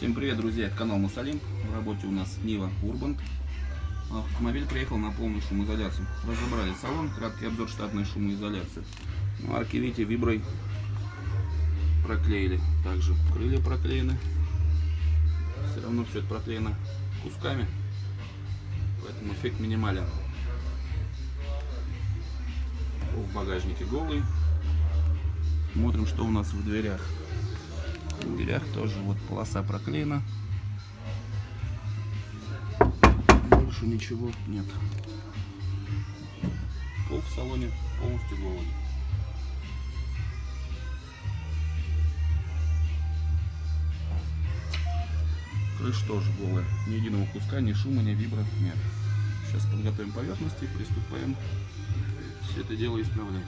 Всем привет, друзья, это канал Мусалим. В работе у нас Нива Урбан. Автомобиль приехал на полную шумоизоляцию. Разобрали салон, краткий обзор штатной шумоизоляции. Марки Вити Виброй проклеили. Также крылья проклеены. Все равно все это проклеено кусками, поэтому эффект минимален. В багажнике голый. Смотрим, что у нас в дверях. В дверях тоже вот полоса проклеена. Больше ничего нет. Пол в салоне полностью голый. Крыша тоже голая. Ни единого куска, ни шума, ни вибра нет. Сейчас подготовим поверхности и приступаем все это дело исправлять.